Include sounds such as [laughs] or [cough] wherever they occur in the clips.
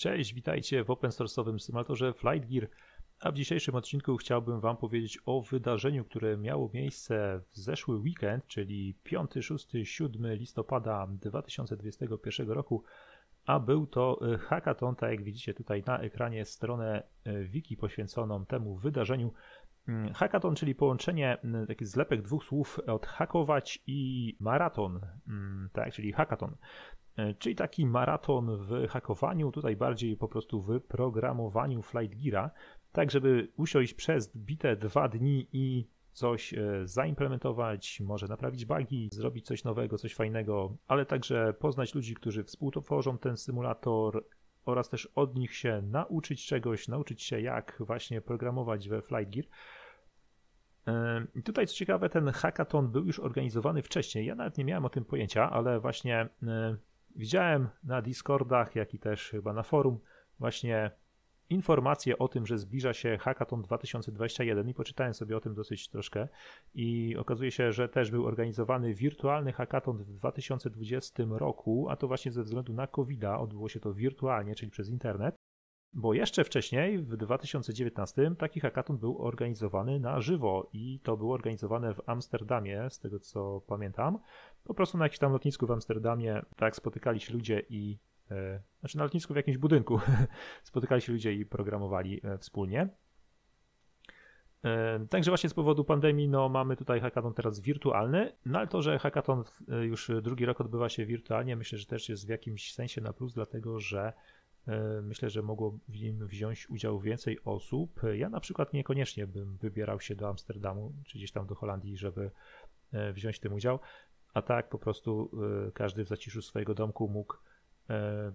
Cześć, witajcie w open source'owym symulatorze Flight Gear. A w dzisiejszym odcinku chciałbym Wam powiedzieć o wydarzeniu, które miało miejsce w zeszły weekend, czyli 5, 6, 7 listopada 2021 roku, a był to hackathon, tak jak widzicie tutaj na ekranie stronę wiki poświęconą temu wydarzeniu. Mm, hackathon, czyli połączenie taki zlepek dwóch słów od hakować i maraton, mm, tak, czyli hackathon. E, czyli taki maraton w hakowaniu, tutaj bardziej po prostu w programowaniu Flight Geara, tak żeby usiąść przez bite dwa dni i coś e, zaimplementować, może naprawić bugi, zrobić coś nowego, coś fajnego, ale także poznać ludzi, którzy współtworzą ten symulator oraz też od nich się nauczyć czegoś, nauczyć się jak właśnie programować we Flight Gear. E, tutaj co ciekawe, ten hackathon był już organizowany wcześniej. Ja nawet nie miałem o tym pojęcia, ale właśnie Widziałem na Discordach, jak i też chyba na forum właśnie informacje o tym, że zbliża się Hackathon 2021 i poczytałem sobie o tym dosyć troszkę i okazuje się, że też był organizowany wirtualny hackathon w 2020 roku, a to właśnie ze względu na covid odbyło się to wirtualnie, czyli przez internet. Bo jeszcze wcześniej, w 2019, taki hackathon był organizowany na żywo i to było organizowane w Amsterdamie, z tego co pamiętam. Po prostu na jakimś tam lotnisku w Amsterdamie, tak, spotykali się ludzie i. E, znaczy na lotnisku w jakimś budynku [laughs] spotykali się ludzie i programowali e, wspólnie. E, także właśnie z powodu pandemii no, mamy tutaj hackathon teraz wirtualny, no ale to, że hackathon już drugi rok odbywa się wirtualnie, myślę, że też jest w jakimś sensie na plus, dlatego że myślę, że mogło w nim wziąć udział więcej osób. Ja na przykład niekoniecznie bym wybierał się do Amsterdamu czy gdzieś tam do Holandii, żeby e, wziąć w tym udział, a tak po prostu e, każdy w zaciszu swojego domku mógł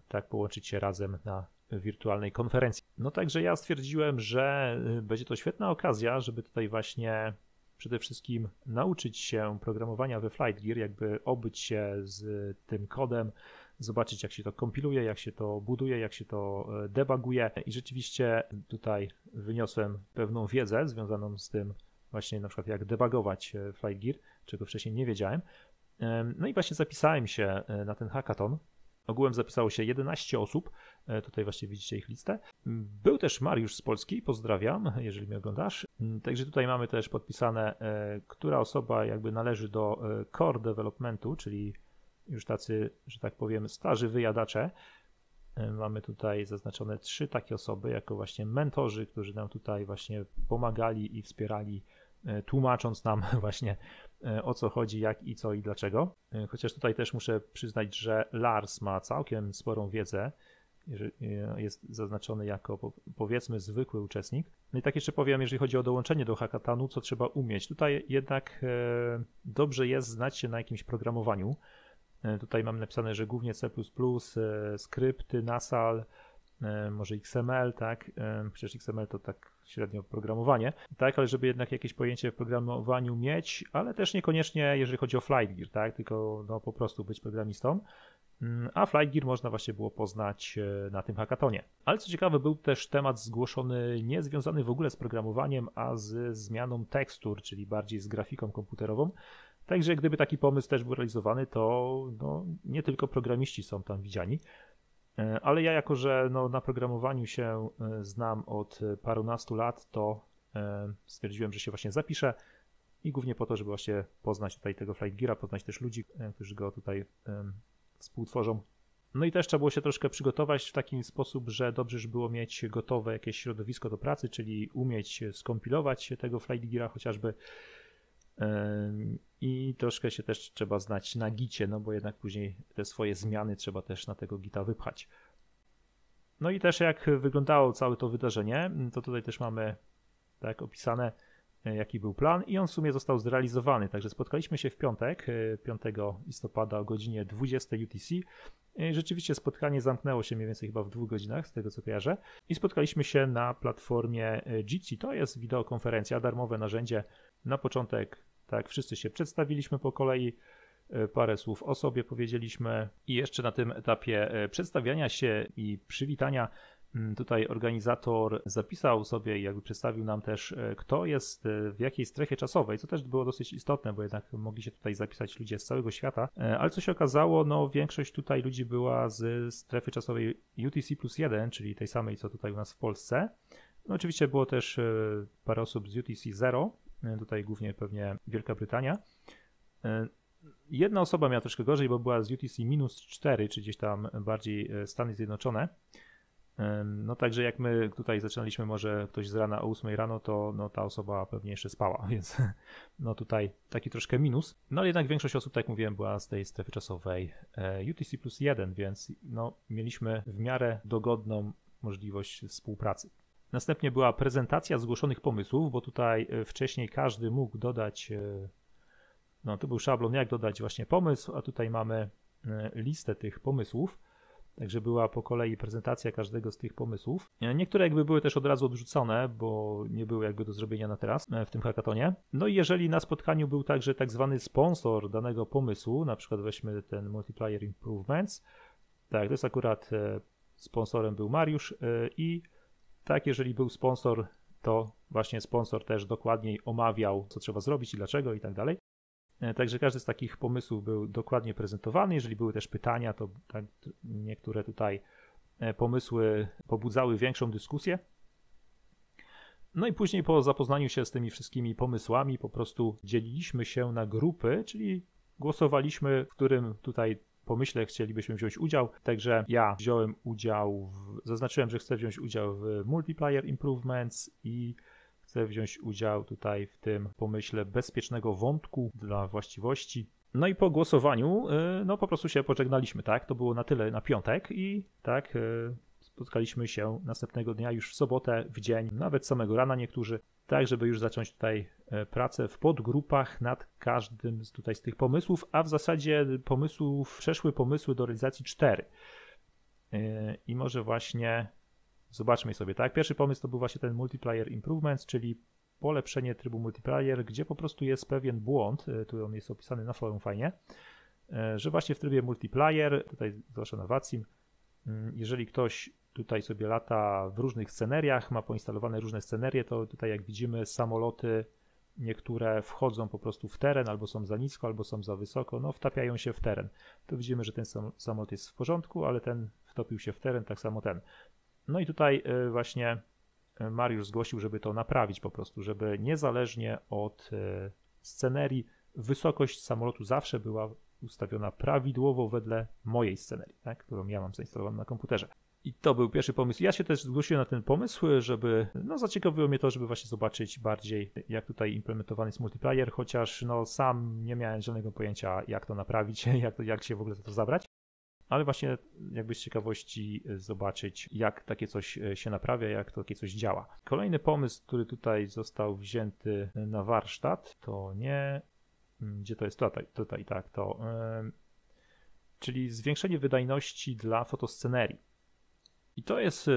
tak połączyć się razem na wirtualnej konferencji. No także ja stwierdziłem, że będzie to świetna okazja, żeby tutaj właśnie przede wszystkim nauczyć się programowania we Flight Gear, jakby obyć się z tym kodem, zobaczyć jak się to kompiluje, jak się to buduje, jak się to e, debuguje i rzeczywiście tutaj wyniosłem pewną wiedzę związaną z tym właśnie na przykład jak debugować e, Flight Gear, czego wcześniej nie wiedziałem. No i właśnie zapisałem się e, na ten hackathon. Ogółem zapisało się 11 osób, tutaj właśnie widzicie ich listę. Był też Mariusz z Polski, pozdrawiam, jeżeli mnie oglądasz. Także tutaj mamy też podpisane, która osoba jakby należy do core developmentu, czyli już tacy, że tak powiem, starzy wyjadacze. E, mamy tutaj zaznaczone trzy takie osoby, jako właśnie mentorzy, którzy nam tutaj właśnie pomagali i wspierali, e, tłumacząc nam [laughs] właśnie e, o co chodzi, jak i co i dlaczego. Chociaż tutaj też muszę przyznać, że Lars ma całkiem sporą wiedzę, jest zaznaczony jako powiedzmy zwykły uczestnik. No i tak jeszcze powiem, jeżeli chodzi o dołączenie do hackathonu, co trzeba umieć. Tutaj jednak dobrze jest znać się na jakimś programowaniu, tutaj mam napisane, że głównie C++, e, skrypty, NASAL, e, może XML, tak? Przecież XML to tak średnio programowanie, tak? Ale żeby jednak jakieś pojęcie w programowaniu mieć, ale też niekoniecznie jeżeli chodzi o Flight Gear, tak? Tylko no, po prostu być programistą. Mm, a Flight Gear można właśnie było poznać na tym hackatonie. Ale co ciekawe, był też temat zgłoszony nie związany w ogóle z programowaniem, a z zmianą tekstur, czyli bardziej z grafiką komputerową. Także gdyby taki pomysł też był realizowany, to no, nie tylko programiści są tam widziani. E, ale ja jako, że no, na programowaniu się e, znam od parunastu lat, to e, stwierdziłem, że się właśnie zapiszę i głównie po to, żeby właśnie poznać tutaj tego Flight Geara, poznać też ludzi, którzy go tutaj współtworzą. No i też trzeba było się troszkę przygotować w taki sposób, że dobrze już było mieć gotowe jakieś środowisko do pracy, czyli umieć skompilować tego Flight Geara chociażby, i troszkę się też trzeba znać na gicie, no bo jednak później te swoje zmiany trzeba też na tego gita wypchać. No i też jak wyglądało całe to wydarzenie, to tutaj też mamy tak opisane, e, jaki był plan i on w sumie został zrealizowany. Także spotkaliśmy się w piątek, 5 e, listopada o godzinie 20 UTC. E, rzeczywiście spotkanie zamknęło się mniej więcej chyba w dwóch godzinach, z tego co kojarzę. I spotkaliśmy się na platformie Jitsi. To jest wideokonferencja, darmowe narzędzie. Na początek tak, wszyscy się przedstawiliśmy po kolei, e, parę słów o sobie powiedzieliśmy i jeszcze na tym etapie e, przedstawiania się i przywitania Mm, tutaj organizator zapisał sobie i jakby przedstawił nam też, e, kto jest w jakiej strefie czasowej, co też było dosyć istotne, bo jednak mogli się tutaj zapisać ludzie z całego świata. Ale co się okazało, no większość tutaj ludzi była z strefy czasowej UTC plus 1, czyli tej samej co tutaj u nas w Polsce. No oczywiście było też parę osób z UTC 0, tutaj głównie pewnie Wielka Brytania. Jedna osoba miała troszkę gorzej, bo była z UTC minus 4, czy gdzieś tam bardziej Stany Zjednoczone. No także jak my tutaj zaczynaliśmy może ktoś z rana o 8 rano, to no, ta osoba pewnie jeszcze spała, [laughs] więc no tutaj taki troszkę minus. No ale jednak większość osób, tak jak mówiłem, była z tej strefy czasowej e, UTC plus 1, więc no, mieliśmy w miarę dogodną możliwość współpracy. Następnie była prezentacja zgłoszonych pomysłów, bo tutaj e, wcześniej każdy mógł dodać, e, no to był szablon, jak dodać właśnie pomysł, a tutaj mamy listę tych pomysłów. Także była po kolei prezentacja każdego z tych pomysłów. Niektóre jakby były też od razu odrzucone, bo nie były jakby do zrobienia na teraz e, w tym hackatonie. No i jeżeli na spotkaniu był także tak zwany sponsor danego pomysłu, na przykład weźmy ten Multiplier Improvements, tak, to jest akurat e, sponsorem był Mariusz e, i tak, jeżeli był sponsor, to właśnie sponsor też dokładniej omawiał, co trzeba zrobić i dlaczego i tak dalej. E, także każdy z takich pomysłów był dokładnie prezentowany. Jeżeli były też pytania, to tak, niektóre tutaj e, pomysły pobudzały większą dyskusję. No i później po zapoznaniu się z tymi wszystkimi pomysłami, po prostu dzieliliśmy się na grupy, czyli głosowaliśmy, w którym tutaj pomyśle chcielibyśmy wziąć udział. Także ja wziąłem udział, w, zaznaczyłem, że chcę wziąć udział w Multiplier Improvements i chcę wziąć udział tutaj w tym pomyśle bezpiecznego wątku dla właściwości. No i po głosowaniu, y, no po prostu się pożegnaliśmy, tak? To było na tyle na piątek i tak y, spotkaliśmy się następnego dnia już w sobotę, w dzień, nawet samego rana niektórzy, tak żeby już zacząć tutaj y, pracę w podgrupach nad każdym z tutaj z tych pomysłów, a w zasadzie pomysłów, przeszły pomysły do realizacji cztery. I może właśnie Zobaczmy sobie, tak? Pierwszy pomysł to był właśnie ten multiplayer improvements, czyli polepszenie trybu multiplayer, gdzie po prostu jest pewien błąd, e, tu on jest opisany na forum fajnie, e, że właśnie w trybie multiplayer, tutaj zwłaszcza na Wacim, mm, jeżeli ktoś tutaj sobie lata w różnych sceneriach, ma poinstalowane różne scenerie, to tutaj jak widzimy samoloty niektóre wchodzą po prostu w teren, albo są za nisko, albo są za wysoko, no wtapiają się w teren. To widzimy, że ten samolot jest w porządku, ale ten wtopił się w teren, tak samo ten. No i tutaj y, właśnie y, Mariusz zgłosił, żeby to naprawić po prostu, żeby niezależnie od y, scenerii wysokość samolotu zawsze była ustawiona prawidłowo wedle mojej scenerii, tak, którą ja mam zainstalowaną na komputerze. I to był pierwszy pomysł. Ja się też zgłosiłem na ten pomysł, żeby, no zaciekawiło mnie to, żeby właśnie zobaczyć bardziej, jak tutaj implementowany jest multiplayer, chociaż no sam nie miałem żadnego pojęcia, jak to naprawić, [laughs] jak, to, jak się w ogóle za to zabrać ale właśnie jakby z ciekawości zobaczyć, jak takie coś e, się naprawia, jak takie coś działa. Kolejny pomysł, który tutaj został wzięty na warsztat, to nie. Mm, gdzie to jest? Tutaj, tutaj tak, to. Yy, czyli zwiększenie wydajności dla fotoscenerii. I to jest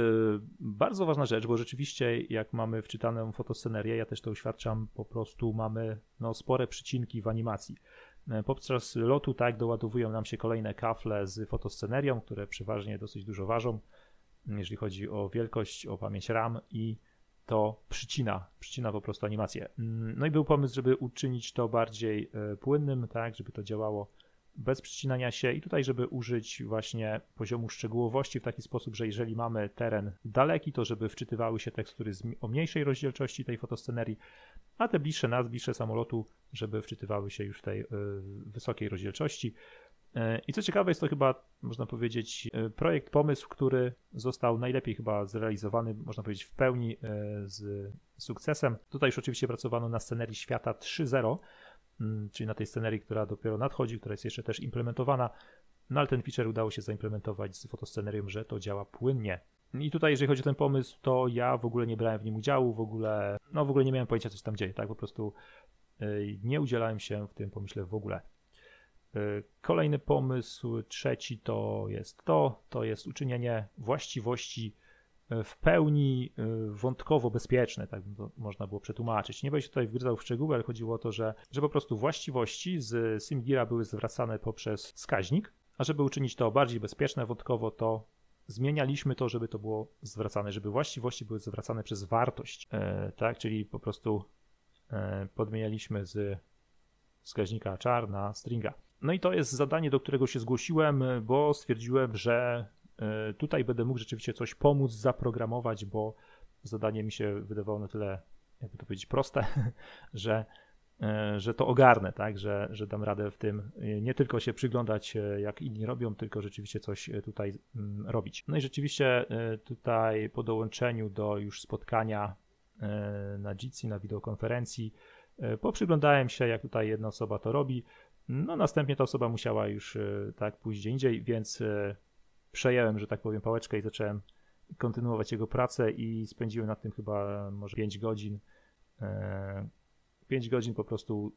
bardzo ważna rzecz, bo rzeczywiście jak mamy wczytaną fotoscenerię, ja też to uświadczam, po prostu mamy no, spore przycinki w animacji. E, podczas lotu tak doładowują nam się kolejne kafle z fotoscenerią, które przeważnie dosyć dużo ważą, jeżeli chodzi o wielkość, o pamięć RAM i to przycina, przycina po prostu animację. Mm, no i był pomysł, żeby uczynić to bardziej e, płynnym, tak, żeby to działało bez przycinania się i tutaj, żeby użyć właśnie poziomu szczegółowości w taki sposób, że jeżeli mamy teren daleki, to żeby wczytywały się tekstury o mniejszej rozdzielczości tej fotoscenerii, a te bliższe nas, bliższe samolotu, żeby wczytywały się już w tej y, wysokiej rozdzielczości. Y, I co ciekawe, jest to chyba, można powiedzieć, y, projekt, pomysł, który został najlepiej chyba zrealizowany, można powiedzieć, w pełni z sukcesem. Tutaj już oczywiście pracowano na scenerii świata 3.0, mm, czyli na tej scenerii, która dopiero nadchodzi, która jest jeszcze też implementowana. No ale ten feature udało się zaimplementować z fotoscenerią, że to działa płynnie. I tutaj, jeżeli chodzi o ten pomysł, to ja w ogóle nie brałem w nim udziału, w ogóle, no w ogóle nie miałem pojęcia, co się tam dzieje, tak? Po prostu y, nie udzielałem się w tym pomyśle w ogóle. Y, kolejny pomysł, trzeci to jest to, to jest uczynienie właściwości w pełni wątkowo bezpieczne, tak można było przetłumaczyć. Nie będę się tutaj wgryzał w szczegóły, ale chodziło o to, że, że po prostu właściwości z SimGeara były zwracane poprzez wskaźnik, a żeby uczynić to bardziej bezpieczne wątkowo, to zmienialiśmy to, żeby to było zwracane, żeby właściwości były zwracane przez wartość, e, tak, czyli po prostu e, podmienialiśmy z wskaźnika char na stringa. No i to jest zadanie, do którego się zgłosiłem, bo stwierdziłem, że e, tutaj będę mógł rzeczywiście coś pomóc, zaprogramować, bo zadanie mi się wydawało na tyle, jakby to powiedzieć, proste, [laughs] że E, że to ogarnę, tak, że, że dam radę w tym e, nie tylko się przyglądać, e, jak inni robią, tylko rzeczywiście coś tutaj mm, robić. No i rzeczywiście tutaj po dołączeniu do już spotkania na Jitsi, na wideokonferencji, poprzyglądałem się, jak tutaj jedna osoba to robi. No następnie ta osoba musiała już tak pójść gdzie indziej, więc przejęłem, że tak powiem, pałeczkę i zacząłem kontynuować jego pracę i spędziłem nad tym chyba może 5 godzin 5 godzin po prostu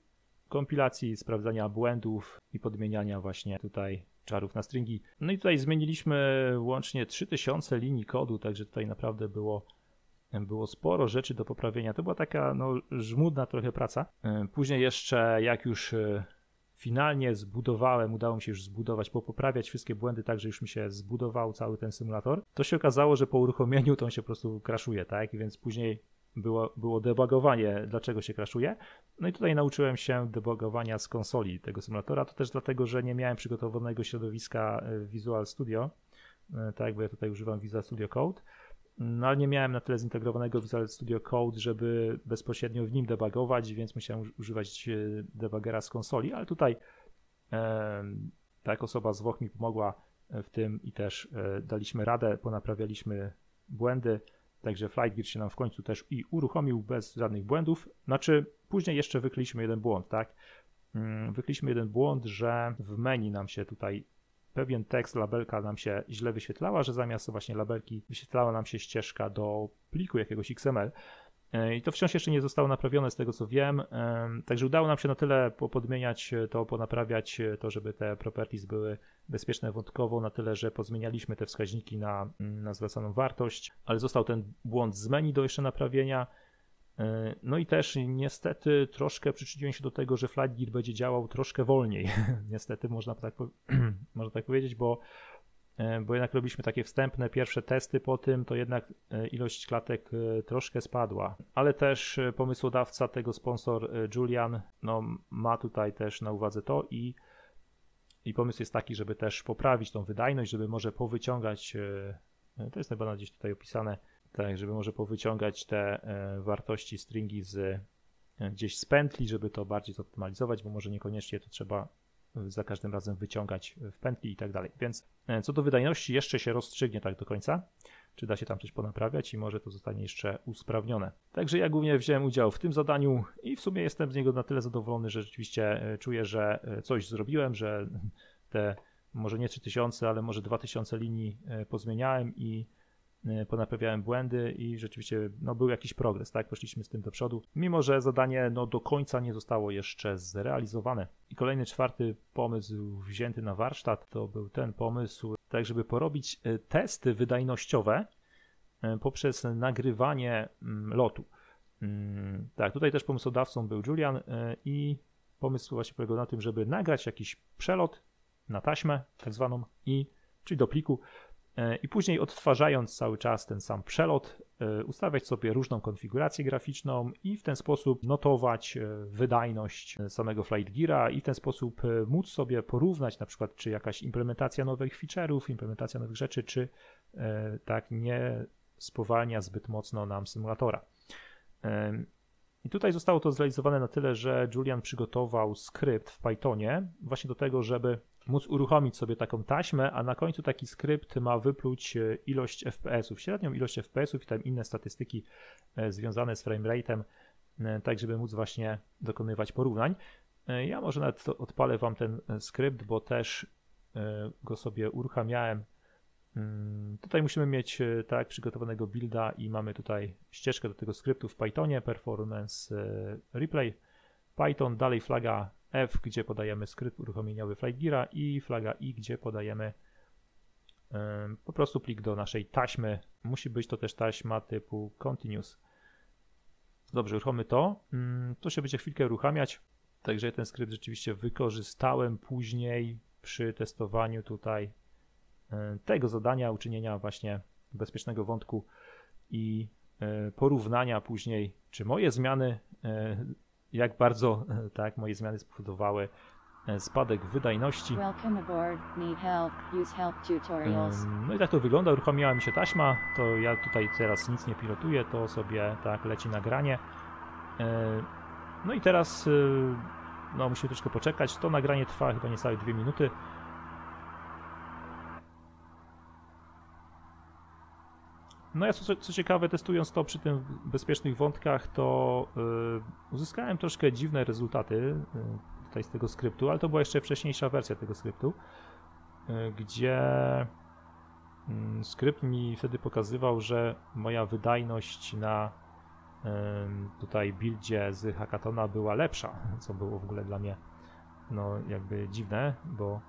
kompilacji, sprawdzania błędów i podmieniania właśnie tutaj czarów na stringi. No i tutaj zmieniliśmy łącznie 3000 linii kodu, także tutaj naprawdę było, było sporo rzeczy do poprawienia. To była taka no, żmudna trochę praca. Później jeszcze jak już e, finalnie zbudowałem, udało mi się już zbudować, poprawiać wszystkie błędy tak, że już mi się zbudował cały ten symulator, to się okazało, że po uruchomieniu to on się po prostu crashuje, tak? Więc później było, było debugowanie, dlaczego się crashuje. No i tutaj nauczyłem się debugowania z konsoli tego symulatora. To też dlatego, że nie miałem przygotowanego środowiska e, Visual Studio, e, tak, bo ja tutaj używam Visual Studio Code. No ale nie miałem na tyle zintegrowanego Visual Studio Code, żeby bezpośrednio w nim debugować, więc musiałem używać e, debugera z konsoli, ale tutaj e, tak osoba z Włoch mi pomogła w tym i też e, daliśmy radę, ponaprawialiśmy błędy. Także FlightGear się nam w końcu też i uruchomił bez żadnych błędów. Znaczy, później jeszcze wykryliśmy jeden błąd, tak? Mm, wykryliśmy jeden błąd, że w menu nam się tutaj pewien tekst, labelka nam się źle wyświetlała, że zamiast właśnie labelki wyświetlała nam się ścieżka do pliku jakiegoś XML. E, I to wciąż jeszcze nie zostało naprawione z tego co wiem, także udało nam się na tyle podmieniać to, ponaprawiać to, żeby te properties były bezpieczne wątkowo, na tyle, że pozmienialiśmy te wskaźniki na, na zwracaną wartość, ale został ten błąd z menu do jeszcze naprawienia. E, no i też niestety troszkę przyczyniłem się do tego, że FlightGear będzie działał troszkę wolniej. [laughs] niestety można tak, [clears throat] można tak powiedzieć, bo E, bo jednak robiliśmy takie wstępne pierwsze testy po tym, to jednak e, ilość klatek troszkę spadła. Ale też pomysłodawca tego sponsor Julian no, ma tutaj też na uwadze to i, i pomysł jest taki, żeby też poprawić tą wydajność, żeby może powyciągać, to jest chyba gdzieś tutaj opisane, tak, żeby może powyciągać te wartości stringi z gdzieś z pętli, żeby to bardziej zoptymalizować, bo może niekoniecznie to trzeba za każdym razem wyciągać w pętli i tak dalej. Więc e, co do wydajności jeszcze się rozstrzygnie tak do końca, czy da się tam coś ponaprawiać i może to zostanie jeszcze usprawnione. Także ja głównie wziąłem udział w tym zadaniu i w sumie jestem z niego na tyle zadowolony, że rzeczywiście e, czuję, że e, coś zrobiłem, że te może nie 3000, ale może 2000 linii pozmieniałem i ponaprawiałem błędy i rzeczywiście no, był jakiś progres, tak? Poszliśmy z tym do przodu, mimo że zadanie no, do końca nie zostało jeszcze zrealizowane. I kolejny, czwarty pomysł wzięty na warsztat to był ten pomysł, tak żeby porobić y, testy wydajnościowe y, poprzez nagrywanie mm, lotu. Mm, tak, tutaj też pomysłodawcą był Julian i pomysł właśnie polegał na tym, żeby nagrać jakiś przelot na taśmę, tak zwaną, i czyli do pliku, E, i później odtwarzając cały czas ten sam przelot, e, ustawiać sobie różną konfigurację graficzną i w ten sposób notować e, wydajność samego Flight Geara i w ten sposób móc sobie porównać na przykład czy jakaś implementacja nowych feature'ów, implementacja nowych rzeczy, czy tak nie spowalnia zbyt mocno nam symulatora. I tutaj zostało to zrealizowane na tyle, że Julian przygotował skrypt w Pythonie właśnie do tego, żeby móc uruchomić sobie taką taśmę, a na końcu taki skrypt ma wypluć e, ilość FPS-ów, średnią ilość FPS-ów i tam inne statystyki e, związane z framerate'em, e, tak żeby móc właśnie dokonywać porównań. Ja może nawet odpalę Wam ten skrypt, bo też go sobie uruchamiałem. Mm, tutaj musimy mieć tak przygotowanego builda i mamy tutaj ścieżkę do tego skryptu w Pythonie, performance replay, Python, dalej flaga F, gdzie podajemy skrypt uruchomieniowy FlightGeara i flaga I, gdzie podajemy po prostu plik do naszej taśmy. Musi być to też taśma typu continuous. Dobrze, uruchommy to. Mm, to się będzie chwilkę uruchamiać. Także ten skrypt rzeczywiście wykorzystałem później przy testowaniu tutaj tego zadania, uczynienia właśnie bezpiecznego wątku i porównania później, czy moje zmiany, jak bardzo [laughs] tak moje zmiany spowodowały spadek wydajności. No i tak to wygląda. Uruchomiła mi się taśma, to ja tutaj teraz nic nie pilotuję, to sobie tak leci nagranie. No i teraz no musimy troszkę poczekać. To nagranie trwa chyba niecałe dwie minuty. No ja co, co, ciekawe, testując to przy tym bezpiecznych wątkach, to yy, uzyskałem troszkę dziwne rezultaty yy, tutaj z tego skryptu, ale to była jeszcze wcześniejsza wersja tego skryptu, yy, gdzie mm, skrypt mi wtedy pokazywał, że moja wydajność na tutaj buildzie z hackatona była lepsza, co było w ogóle dla mnie no jakby dziwne, bo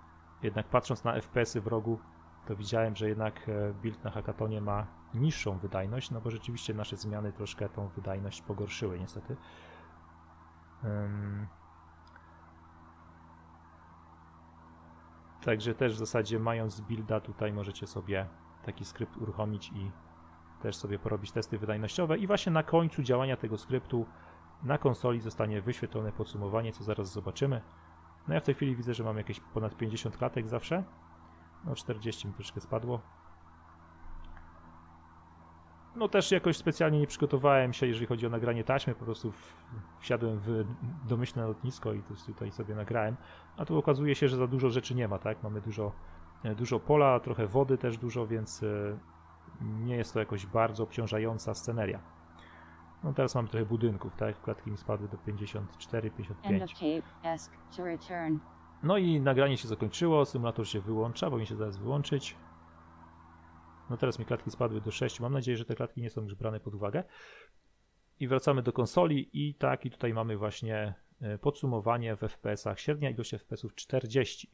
jednak patrząc na FPS-y w rogu, to widziałem, że jednak e, build na hackatonie ma niższą wydajność, no bo rzeczywiście nasze zmiany troszkę tą wydajność pogorszyły niestety. Um, Także też w zasadzie mając builda tutaj możecie sobie taki skrypt uruchomić i też sobie porobić testy wydajnościowe i właśnie na końcu działania tego skryptu na konsoli zostanie wyświetlone podsumowanie, co zaraz zobaczymy. No ja w tej chwili widzę, że mam jakieś ponad 50 klatek zawsze. No 40 mi troszkę spadło. No też jakoś specjalnie nie przygotowałem się, jeżeli chodzi o nagranie taśmy, po prostu wsiadłem w domyślne lotnisko i tutaj sobie nagrałem. A tu okazuje się, że za dużo rzeczy nie ma, tak? Mamy dużo, dużo pola, trochę wody też dużo, więc e, nie jest to jakoś bardzo obciążająca sceneria. No teraz mamy trochę budynków, tak? Klatki mi spadły do 54, 55. No i nagranie się zakończyło, symulator się wyłącza, powinien się zaraz wyłączyć. No teraz mi klatki spadły do 6. Mam nadzieję, że te klatki nie są już brane pod uwagę. I wracamy do konsoli i tak, i tutaj mamy właśnie e, podsumowanie w FPS-ach. Średnia ilość FPS-ów 40.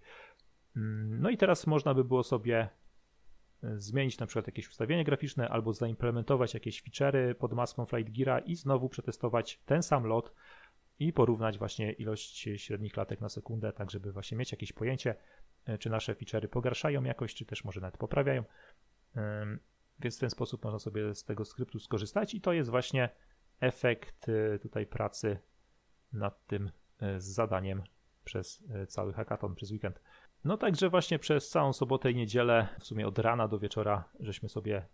Mm, no i teraz można by było sobie E, zmienić na przykład jakieś ustawienie graficzne albo zaimplementować jakieś feature'y pod maską Flight Geara i znowu przetestować ten sam lot i porównać właśnie ilość średnich klatek na sekundę, tak żeby właśnie mieć jakieś pojęcie, e, czy nasze feature'y pogarszają jakość, czy też może nawet poprawiają. Więc w ten sposób można sobie z tego skryptu skorzystać i to jest właśnie efekt e, tutaj pracy nad tym zadaniem przez cały hackathon, przez weekend. No także właśnie przez całą sobotę i niedzielę, w sumie od rana do wieczora, żeśmy sobie e,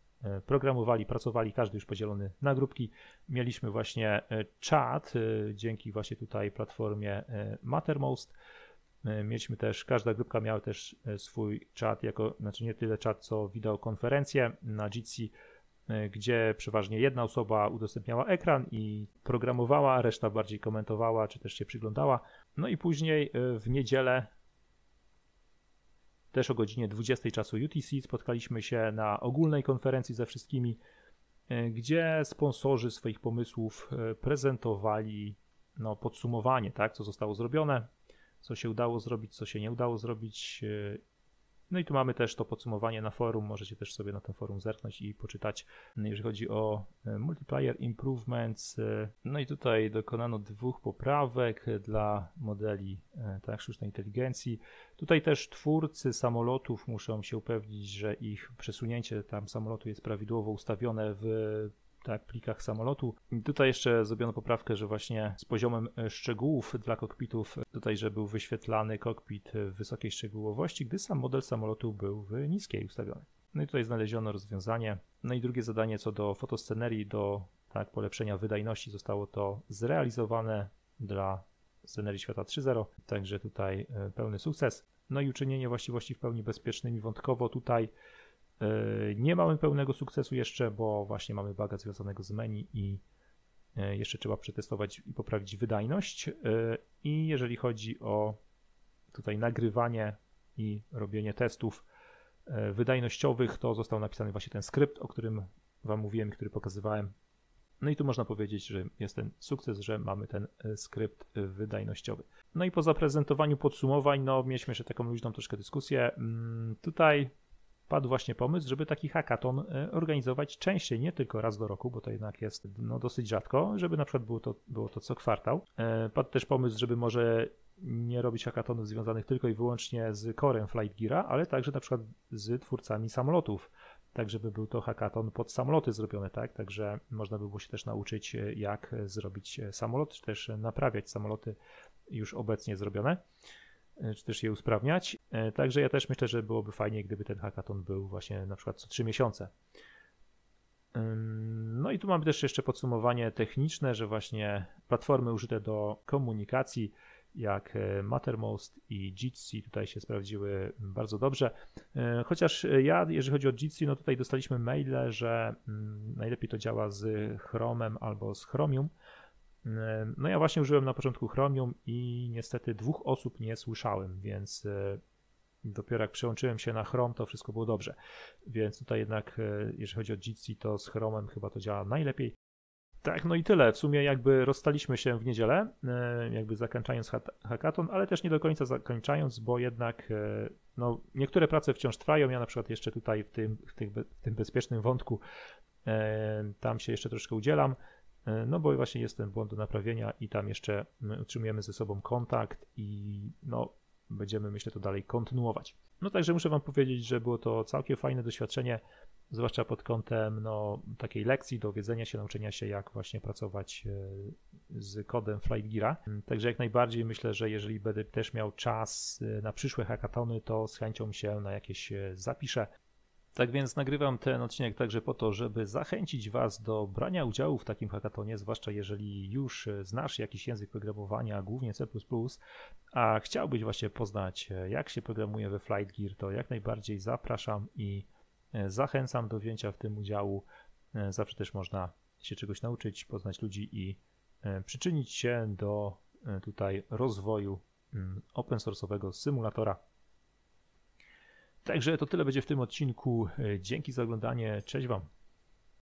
programowali, pracowali, każdy już podzielony na grupki. Mieliśmy właśnie e, czat e, dzięki właśnie tutaj platformie Mattermost. Mieliśmy też, każda grupka miała też swój czat, jako, znaczy nie tyle czat, co wideokonferencję na Jitsi, gdzie przeważnie jedna osoba udostępniała ekran i programowała, reszta bardziej komentowała, czy też się przyglądała. No i później w niedzielę też o godzinie 20 czasu UTC spotkaliśmy się na ogólnej konferencji ze wszystkimi, e, gdzie sponsorzy swoich pomysłów e, prezentowali no, podsumowanie, tak, co zostało zrobione, co się udało zrobić, co się nie udało zrobić e, no i tu mamy też to podsumowanie na forum, możecie też sobie na tym forum zerknąć i poczytać, jeżeli chodzi o e, multiplayer improvements. E, no i tutaj dokonano dwóch poprawek dla modeli e, tak, sztucznej inteligencji. Tutaj też twórcy samolotów muszą się upewnić, że ich przesunięcie tam samolotu jest prawidłowo ustawione w tak, plikach samolotu. Tutaj jeszcze zrobiono poprawkę, że właśnie z poziomem e, szczegółów dla kokpitów, tutaj, że był wyświetlany kokpit w wysokiej szczegółowości, gdy sam model samolotu był w niskiej ustawiony. No i tutaj znaleziono rozwiązanie. No i drugie zadanie co do fotoscenerii, do tak, polepszenia wydajności zostało to zrealizowane dla scenerii świata 3.0, także tutaj e, pełny sukces. No i uczynienie właściwości w pełni bezpiecznymi wątkowo tutaj E, nie mamy pełnego sukcesu jeszcze, bo właśnie mamy baga związanego z menu i e, jeszcze trzeba przetestować i poprawić wydajność. E, I jeżeli chodzi o tutaj nagrywanie i robienie testów wydajnościowych, to został napisany właśnie ten skrypt, o którym Wam mówiłem, który pokazywałem. No i tu można powiedzieć, że jest ten sukces, że mamy ten skrypt wydajnościowy. No i po zaprezentowaniu podsumowań, no mieliśmy jeszcze taką luźną troszkę dyskusję. Mm, tutaj padł właśnie pomysł, żeby taki hackathon e, organizować częściej, nie tylko raz do roku, bo to jednak jest no, dosyć rzadko, żeby na przykład było to, było to co kwartał. E, padł też pomysł, żeby może nie robić hackathonów związanych tylko i wyłącznie z corem Flight Geara, ale także na przykład z twórcami samolotów, tak żeby był to hackathon pod samoloty zrobione, tak, także można by było się też nauczyć jak zrobić samolot, czy też naprawiać samoloty już obecnie zrobione, czy też je usprawniać, także ja też myślę, że byłoby fajnie, gdyby ten hackathon był właśnie na przykład co 3 miesiące. No i tu mamy też jeszcze podsumowanie techniczne, że właśnie platformy użyte do komunikacji jak e, Mattermost i Jitsi tutaj się sprawdziły bardzo dobrze. E, chociaż ja, jeżeli chodzi o Jitsi, no tutaj dostaliśmy maile, że mm, najlepiej to działa z Chromem albo z Chromium. E, no ja właśnie użyłem na początku Chromium i niestety dwóch osób nie słyszałem, więc dopiero jak przełączyłem się na Chrome, to wszystko było dobrze. Więc tutaj jednak, jeżeli chodzi o Jitsi, to z Chromem chyba to działa najlepiej. Tak, no i tyle. W sumie jakby rozstaliśmy się w niedzielę, e, jakby zakończając hackathon, ale też nie do końca zakończając, bo jednak e, no, niektóre prace wciąż trwają. Ja na przykład jeszcze tutaj w tym, w tym, w tym bezpiecznym wątku e, tam się jeszcze troszkę udzielam, no bo właśnie jest ten błąd do naprawienia i tam jeszcze utrzymujemy ze sobą kontakt i no będziemy myślę to dalej kontynuować. No także muszę wam powiedzieć, że było to całkiem fajne doświadczenie zwłaszcza pod kątem no, takiej lekcji, dowiedzenia się, nauczenia się, jak właśnie pracować e, z kodem FlightGeara. Także jak najbardziej myślę, że jeżeli będę też miał czas e, na przyszłe hackatony, to z chęcią się na jakieś e, zapiszę. Tak więc nagrywam ten odcinek także po to, żeby zachęcić Was do brania udziału w takim hackatonie, zwłaszcza jeżeli już znasz jakiś język programowania, głównie C++, a chciałbyś właśnie poznać, jak się programuje we FlightGear, to jak najbardziej zapraszam i E, zachęcam do wzięcia w tym udziału. E, zawsze też można się czegoś nauczyć, poznać ludzi i e, przyczynić się do tutaj rozwoju mm, open source'owego symulatora. Także to tyle będzie w tym odcinku. Dzięki za oglądanie. Cześć Wam.